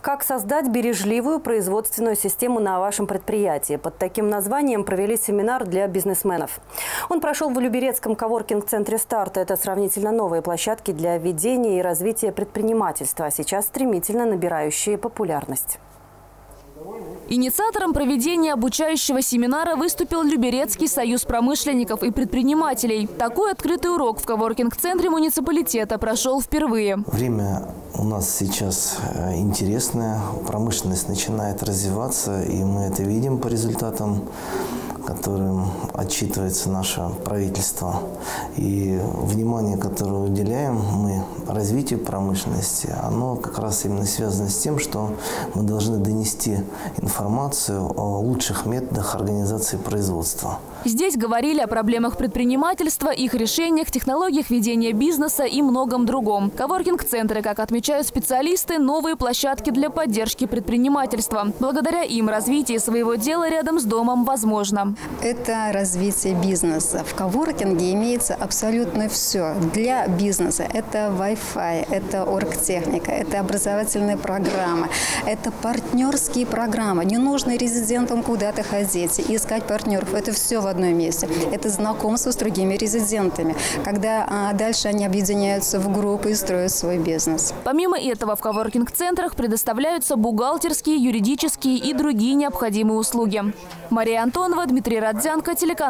Как создать бережливую производственную систему на вашем предприятии? Под таким названием провели семинар для бизнесменов. Он прошел в Люберецком коворкинг-центре «Старт». Это сравнительно новые площадки для ведения и развития предпринимательства, а сейчас стремительно набирающие популярность. Инициатором проведения обучающего семинара выступил Люберецкий союз промышленников и предпринимателей. Такой открытый урок в коворкинг-центре муниципалитета прошел впервые. Время у нас сейчас э, интересное, промышленность начинает развиваться, и мы это видим по результатам которым отчитывается наше правительство. И внимание, которое уделяем мы развитию промышленности, оно как раз именно связано с тем, что мы должны донести информацию о лучших методах организации производства. Здесь говорили о проблемах предпринимательства, их решениях, технологиях ведения бизнеса и многом другом. Коворкинг-центры, как отмечают специалисты, новые площадки для поддержки предпринимательства. Благодаря им развитие своего дела рядом с домом возможно. Это развитие бизнеса. В коворкинге имеется абсолютно все для бизнеса. Это Wi-Fi, это оргтехника, это образовательные программы, это партнерские программы. Не нужно резидентам куда-то ходить, искать партнеров. Это все в одном месте. Это знакомство с другими резидентами, когда а, дальше они объединяются в группы и строят свой бизнес. Помимо этого в коворкинг-центрах предоставляются бухгалтерские, юридические и другие необходимые услуги. Мария Антонова, Дмитрий Родзянко, телеканал